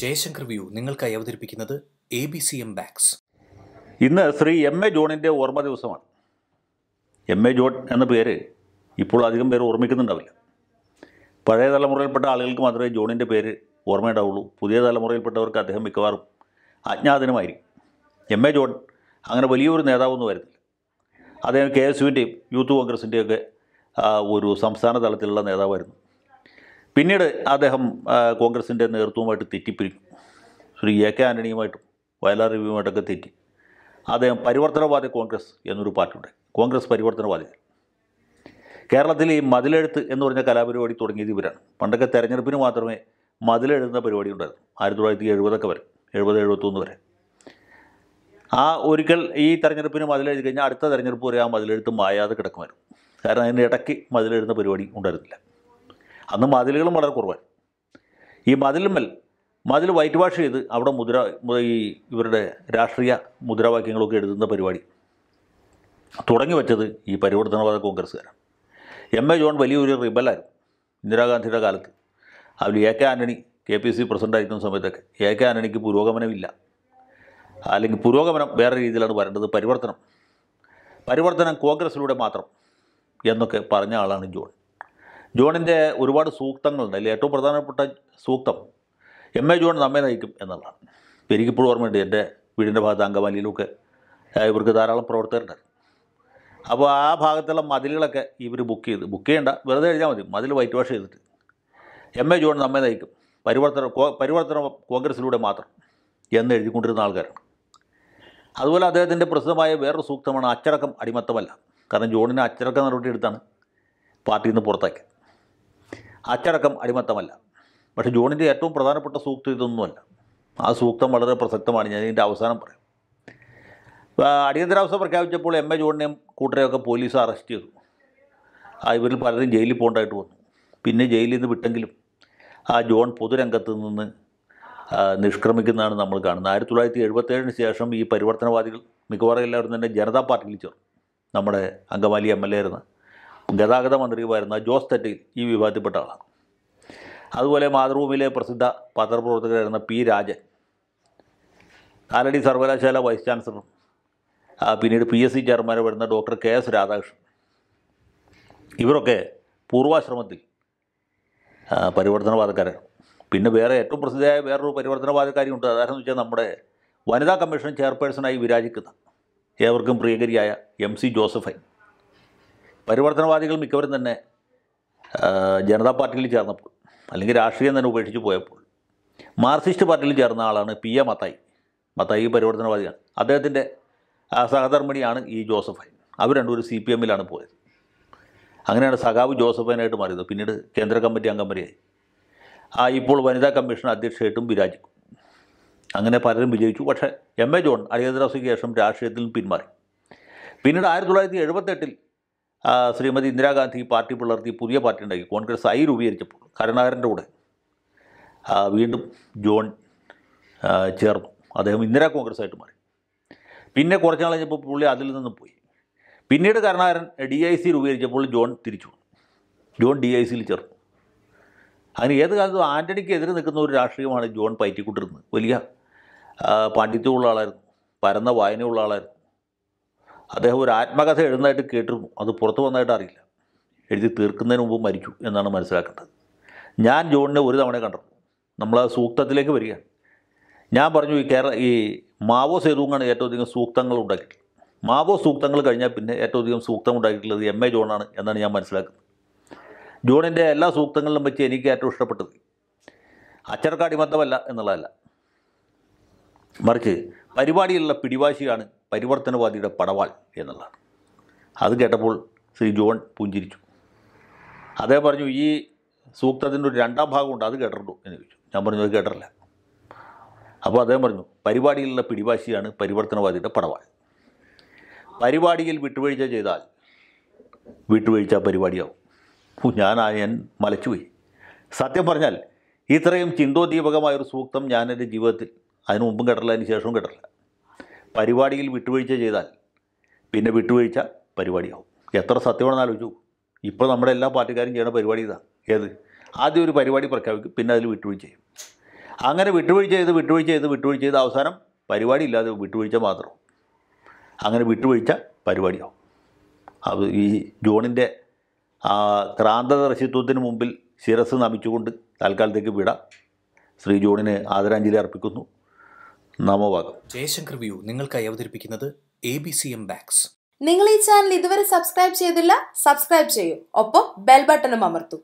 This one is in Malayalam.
ജയശങ്കർ വ്യൂ നിങ്ങൾക്കായി അവതരിപ്പിക്കുന്നത് എ ബി സി എം ബാക്സ് ഇന്ന് ശ്രീ എം എ ജോണിന്റെ ഓർമ്മ ദിവസമാണ്. എം എ ജോൺ എന്ന പേര് ഇപ്പോൾ അധികം പേര് ഓർമ്മിക്കുന്നുണ്ടാവില്ല. പഴയ തലമുറയിൽപ്പെട്ട ആളുകൾക്ക് മാത്രമേ ജോണിന്റെ പേര് ഓർമ്മയുണ്ടാവുള്ളൂ. പുതിയ തലമുറയിൽപ്പെട്ടവർക്ക് അദ്ദേഹം മിക്കവാറും അജ്ഞാതനുമായിരിക്കും എം എ ജോൺ അങ്ങനെ വലിയൊരു നേതാവൊന്നും വരുന്നില്ല. അദ്ദേഹം കെ എസ് യുവിന്റെയും യൂത്ത് കോൺഗ്രസിന്റെയൊക്കെ ഒരു സംസ്ഥാന തലത്തിലുള്ള നേതാവായിരുന്നു. പിന്നീട് അദ്ദേഹം കോൺഗ്രസിന്റെ നേതൃത്വവുമായിട്ട് തെറ്റിപ്പിരിക്കും. ശ്രീ എ കെ ആന്റണിയുമായിട്ടും വയലാർ രവിയുമായിട്ടൊക്കെ തെറ്റി. അദ്ദേഹം പരിവർത്തനവാദി കോൺഗ്രസ് എന്നൊരു പാർട്ടിയുണ്ട്. കോൺഗ്രസ് പരിവർത്തനവാദി കേരളത്തിൽ ഈ മതിലെഴുത്ത് എന്ന് പറഞ്ഞ കലാപരിപാടി തുടങ്ങിയത് ഇവരാണ്. പണ്ടൊക്കെ തെരഞ്ഞെടുപ്പിന് മാത്രമേ മതിലെഴുതുന്ന പരിപാടി ഉണ്ടായിരുന്നു. ആയിരത്തി തൊള്ളായിരത്തി എഴുപതൊക്കെ വരെ എഴുപത് എഴുപത്തൊന്ന് വരെ. ആ ഒരിക്കൽ ഈ തെരഞ്ഞെടുപ്പിന് മതിലെഴുതി കഴിഞ്ഞാൽ അടുത്ത തെരഞ്ഞെടുപ്പ് വരെ ആ മതിലെഴുത്ത് മായാതെ കിടക്കുമായിരുന്നു. കാരണം അതിന് ഇടയ്ക്ക് മതിലെഴുതുന്ന പരിപാടി ഉണ്ടായിരുന്നില്ല. അന്ന് മതിലുകളും വളരെ കുറവാണ് ഈ മതിലുമ്മൽ മതിൽ വൈറ്റ് വാഷ് ചെയ്ത് അവിടെ മുദ്ര ഈ ഇവരുടെ രാഷ്ട്രീയ മുദ്രാവാക്യങ്ങളൊക്കെ എഴുതുന്ന പരിപാടി തുടങ്ങി വെച്ചത് ഈ പരിവർത്തനവാദ കോൺഗ്രസ്സുകാരാണ്. എം എ ജോൺ വലിയൊരു റിബലായിരുന്നു ഇന്ദിരാഗാന്ധിയുടെ കാലത്ത്. അതിൽ A K Antony K P C പ്രസിഡന്റായിരിക്കുന്ന സമയത്തൊക്കെ എ കെ ആന്റണിക്ക് പുരോഗമനമില്ല. അല്ലെങ്കിൽ പുരോഗമനം വേറെ രീതിയിലാണ് വരേണ്ടത് പരിവർത്തനം. പരിവർത്തനം കോൺഗ്രസ്സിലൂടെ മാത്രം എന്നൊക്കെ പറഞ്ഞ ആളാണ് ജോൺ. ജോണിന്റെ ഒരുപാട് സൂക്തങ്ങളുണ്ട്. അതിൽ ഏറ്റവും പ്രധാനപ്പെട്ട സൂക്തം എം എ ജോൺ നമ്മെ നയിക്കും എന്നുള്ളതാണ്. എനിക്കിപ്പോഴും ഓർമ്മയുണ്ട് എന്റെ വീടിന്റെ ഭാഗത്ത് അങ്കമാലിയിലൊക്കെ ഇവർക്ക് ധാരാളം പ്രവർത്തകരുണ്ട്. അപ്പോൾ ആ ഭാഗത്തുള്ള മതിലുകളൊക്കെ ഇവർ ബുക്ക് ചെയ്ത് ബുക്ക് ചെയ്യേണ്ട വെറുതെ എഴുതിയാൽ മതി. മതിൽ വൈറ്റ് വാഷ് ചെയ്തിട്ട്. എം എ ജോൺ നമ്മെ നയിക്കും. പരിവർത്തനം കോ- കോൺഗ്രസിലൂടെ മാത്രം എന്ന് എഴുതിക്കൊണ്ടിരുന്ന ആൾക്കാരാണ്. അതുപോലെ അദ്ദേഹത്തിന്റെ പ്രസിദ്ധമായ വേറൊരു സൂക്തമാണ് അച്ചടക്കം അടിമത്തമല്ല. കാരണം ജോണിനെ അച്ചടക്കം നടപടി എടുത്താണ് പാർട്ടിയിൽ നിന്ന് പുറത്താക്കി അച്ചടക്കം അടിമത്തമല്ല. പക്ഷേ ജോണിന്റെ ഏറ്റവും പ്രധാനപ്പെട്ട സൂക്തം ഇതൊന്നുമല്ല. ആ സൂക്തം വളരെ പ്രസക്തമാണ്. ഞാൻ ഇതിന്റെ അവസാനം പറയാം. അടിയന്തരാവസ്ഥ പ്രഖ്യാപിച്ചപ്പോൾ എം എ ജോണിനെയും കൂട്ടരെയൊക്കെ പോലീസ് അറസ്റ്റ് ചെയ്തു. ഇവരിൽ പലരും ജയിലിൽ പോകേണ്ടതായിട്ട് വന്നു. പിന്നെ ജയിലിൽ നിന്ന് വിട്ടെങ്കിലും ആ ജോൺ പൊതുരംഗത്ത് നിന്ന് നിഷ്ക്രമിക്കുന്നതാണ് നമ്മൾ കാണുന്നത്. ആയിരത്തി തൊള്ളായിരത്തി എഴുപത്തേഴിന് ശേഷം ഈ പരിവർത്തനവാദികൾ മിക്കവാറും എല്ലാവരും തന്നെ ജനതാ പാർട്ടിയിൽ ചേർന്നു. നമ്മുടെ അങ്കമാലി എം എൽ എ ആയിരുന്ന ഗതാഗത മന്ത്രിയുമായിരുന്ന ജോസ് തെറ്റിൽ ഈ വിഭാഗത്തിൽപ്പെട്ട ആളാണ്. അതുപോലെ മാതൃഭൂമിയിലെ പ്രസിദ്ധ പത്രപ്രവർത്തകരായിരുന്ന പി രാജൻ കാലടി സർവകലാശാല വൈസ് ചാൻസലറും പിന്നീട് പി എസ് സി ചെയർമാനും വരുന്ന ഡോക്ടർ കെ എസ് രാധാകൃഷ്ണൻ. ഇവരൊക്കെ പൂർവാശ്രമത്തിൽ പരിവർത്തനവാദക്കാരാണ്. പിന്നെ വേറെ ഏറ്റവും പ്രസിദ്ധമായ വേറൊരു പരിവർത്തനവാദക്കാരിയുണ്ട്. അതാരെന്ന് വെച്ചാൽ നമ്മുടെ വനിതാ കമ്മീഷൻ ചെയർപേഴ്സണായി വിരാജിക്കുന്ന ഏവർക്കും പ്രിയകരിയായ എം സി ജോസഫൈൻ. പരിവർത്തനവാദികൾ മിക്കവരും തന്നെ ജനതാ പാർട്ടിയിൽ ചേർന്നപ്പോൾ അല്ലെങ്കിൽ രാഷ്ട്രീയം തന്നെ ഉപേക്ഷിച്ച് പോയപ്പോൾ മാർക്സിസ്റ്റ് പാർട്ടിയിൽ ചേർന്ന ആളാണ് പി എ മത്തായി. മത്തായി പരിവർത്തനവാദിയാണ്. അദ്ദേഹത്തിന്റെ സഹധർമ്മിണിയാണ് ഈ ജോസഫൈൻ. അവർ രണ്ടുപേരും സി പി എമ്മിലാണ് പോയത്. അങ്ങനെയാണ് സഖാവ് ജോസഫൈനായിട്ട് മാറിയത്. പിന്നീട് കേന്ദ്ര കമ്മിറ്റി അംഗം വരെയായി ആ ഇപ്പോൾ വനിതാ കമ്മീഷൻ അധ്യക്ഷയായിട്ടും വിരാജിക്കും. അങ്ങനെ പലരും വിജയിച്ചു. പക്ഷേ എം എ ജോൺ അടിയന്തരാവസ്ഥയ്ക്ക് ശേഷം രാഷ്ട്രീയത്തിൽ പിന്മാറി. പിന്നീട് ആയിരത്തി തൊള്ളായിരത്തി എഴുപത്തെട്ടിൽ ശ്രീമതി ഇന്ദിരാഗാന്ധി പാർട്ടി പിളർത്തി പുതിയ പാർട്ടി ഉണ്ടാക്കി കോൺഗ്രസ് ആയി രൂപീകരിച്ചപ്പോൾ കരുണാകരന്റെ കൂടെ വീണ്ടും ജോൺ ചേർന്നു. അദ്ദേഹം ഇന്ദിരാ കോൺഗ്രസ് ആയിട്ട് മാറി. പിന്നെ കുറച്ച് നാൾ കഴിഞ്ഞപ്പോൾ പുള്ളി അതിൽ നിന്നും പോയി. പിന്നീട് കരുണാകരൻ ഡി ഐ സി രൂപീകരിച്ചപ്പോൾ ജോൺ തിരിച്ചു ജോൺ ഡി ഐ സിയിൽ ചേർന്നു. അങ്ങനെ ഏത് കാലത്തും ആന്റണിക്ക് എതിരെ നിൽക്കുന്ന ഒരു രാഷ്ട്രീയമാണ് ജോൺ പയറ്റിക്കൊണ്ടിരുന്നത് വലിയ പാണ്ഡിത്യമുള്ള ആളായിരുന്നു. പരന്ന വായനയുള്ള ആളായിരുന്നു. അദ്ദേഹം ഒരു ആത്മകഥ എഴുതുന്നതായിട്ട് കേട്ടിരുന്നു. അത് പുറത്തു വന്നതായിട്ട് അറിയില്ല. എഴുതി തീർക്കുന്നതിന് മുമ്പ് മരിച്ചു എന്നാണ് മനസ്സിലാക്കേണ്ടത്. ഞാൻ ജോണിനെ ഒരു തവണ കണ്ടു നമ്മൾ ആ സൂക്തത്തിലേക്ക് വരികയാണ്. ഞാൻ പറഞ്ഞു ഈ കേരള ഈ മാവോ സേതുവാണ് ഏറ്റവും അധികം സൂക്തങ്ങൾ ഉണ്ടാക്കിയിട്ടുള്ളത്. മാവോ സൂക്തങ്ങൾ കഴിഞ്ഞാൽ പിന്നെ ഏറ്റവും അധികം സൂക്തം ഉണ്ടാക്കിയിട്ടുള്ളത് എം എ ജോണാണ് എന്നാണ് ഞാൻ മനസ്സിലാക്കുന്നത്. ജോണിന്റെ എല്ലാ സൂക്തങ്ങളിലും വെച്ച് എനിക്ക് ഏറ്റവും ഇഷ്ടപ്പെട്ടത് അച്ചടക്ക അടിമത്തമല്ല എന്നുള്ളതല്ല. മറിച്ച് പരിപാടിയിലുള്ള പിടിവാശിയാണ് പരിവർത്തനവാദിയുടെ പടവാൾ എന്നുള്ളതാണ് അത് കേട്ടപ്പോൾ ശ്രീ ജോൺ പുഞ്ചിരിച്ചു. അതേ പറഞ്ഞു ഈ സൂക്തത്തിന്റെ ഒരു രണ്ടാം ഭാഗമുണ്ട് അത് കേട്ടിട്ടുണ്ടോ? എന്ന് ചോദിച്ചു. ഞാൻ പറഞ്ഞു അത് കേട്ടിട്ടില്ല. അപ്പോൾ അദ്ദേഹം പറഞ്ഞു പരിപാടിയിലുള്ള പിടിവാശിയാണ് പരിവർത്തനവാദിയുടെ പടവാൾ. പരിപാടിയിൽ വിട്ടുവീഴ്ച ചെയ്താൽ വിട്ടുവീഴ്ച പരിപാടിയാവും. ഞാൻ ഞാൻ മലച്ചുപോയി. സത്യം പറഞ്ഞാൽ ഇത്രയും ചിന്തോദ്ദീപകമായൊരു സൂക്തം ഞാൻ ജീവിതത്തിൽ അതിന് മുമ്പും കെട്ടില്ല അതിന് ശേഷവും കെട്ടില്ല പരിപാടിയിൽ വിട്ടുവീഴ്ച ചെയ്താൽ പിന്നെ വിട്ടുവീഴ്ച പരിപാടിയാവും. എത്ര സത്യമാണെന്ന് ആലോചിച്ചു ഇപ്പോൾ നമ്മുടെ എല്ലാ പാർട്ടിക്കാരും ചെയ്യുന്ന പരിപാടി ഇതാണ് ഏത്? ആദ്യം ഒരു പരിപാടി പ്രഖ്യാപിക്കും പിന്നെ അതിൽ വിട്ടുവീഴ്ച ചെയ്യും. അങ്ങനെ വിട്ടുവീഴ്ച ചെയ്ത് വിട്ടുവീഴ്ച ചെയ്ത് വിട്ടുവീഴ്ച ചെയ്ത് അവസാനം പരിപാടി ഇല്ലാതെ വിട്ടുവീഴ്ച മാത്രം. അങ്ങനെ വിട്ടുവീഴ്ച പരിപാടിയാവും. അത് ഈ ജോണിന്റെ ക്രാന്തദർശിത്വത്തിന് മുമ്പിൽ ശിരസ് നമിച്ചുകൊണ്ട് തൽക്കാലത്തേക്ക് വിടാം. ശ്രീ ജോണിന് ആദരാഞ്ജലി അർപ്പിക്കുന്നു. നമോഭാഗം ജയശങ്കർ വ്യൂ നിങ്ങൾക്കായി അവതരിപ്പിക്കുന്നത് എ ബി സി എം ബാക്സ് നിങ്ങൾ ഈ ചാനൽ ഇതുവരെ സബ്സ്ക്രൈബ് ചെയ്തില്ല സബ്സ്ക്രൈബ് ചെയ്യൂ. ഒപ്പം ബെൽ ബട്ടണും അമർത്തൂ.